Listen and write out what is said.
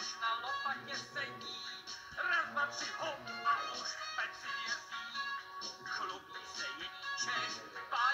už na lopatě sedí. Raz, dva, tři, hop a už pec vězí. Chlubí se jeníček, pár